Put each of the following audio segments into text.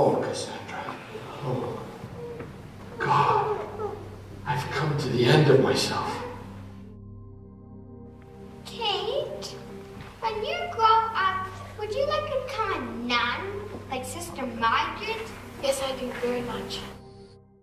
Oh, Cassandra. Oh, God. I've come to the end of myself. Kate, when you grow up, would you like to become a nun, like Sister Margaret? Yes, I do very much.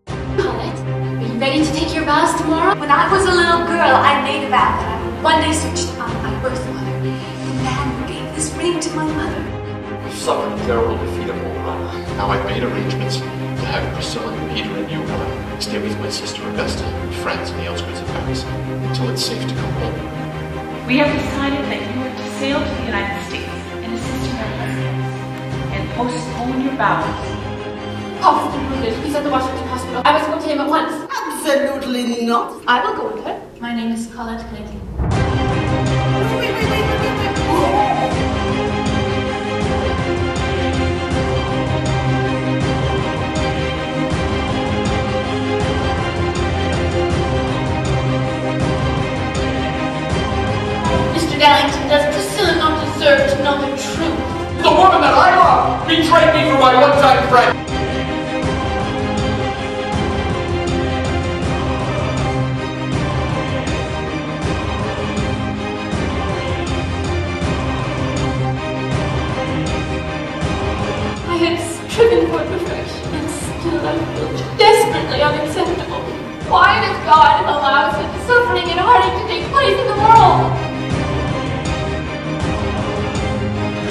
Colette, are you ready to take your vows tomorrow? When I was a little girl, I made a vow that I would one day search to find my birth mother, the man who gave this ring to my mother. We've suffered a terrible defeat at Run. Now I've made arrangements to have Priscilla and Peter and you uh, stay with my sister Augusta and friends in the outskirts of Paris until it's safe to come home. We have decided that you are to sail to the United States and assist your husband and postpone your vows Officer wounded. He's at the Washington Hospital. I must go to him at once. Absolutely not. I will go with her. My name is Colette Clayton. My one-time friend. I had striven for perfection, and still I feel desperately unacceptable. Why does God allow such suffering and heartache to take place in the world?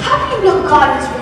How do you know God is